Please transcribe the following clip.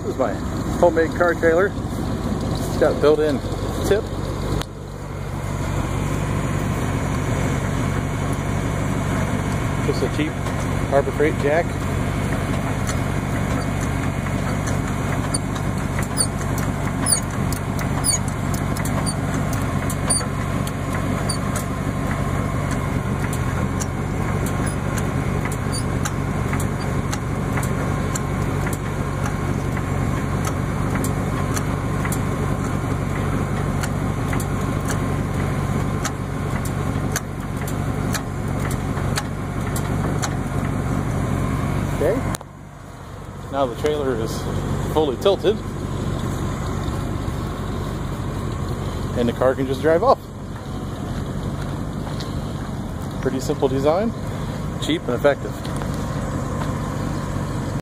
This is my homemade car trailer. It's got built-in tip. Just a cheap Harbor Freight jack. Okay. Now the trailer is fully tilted. And the car can just drive off. Pretty simple design, cheap and effective.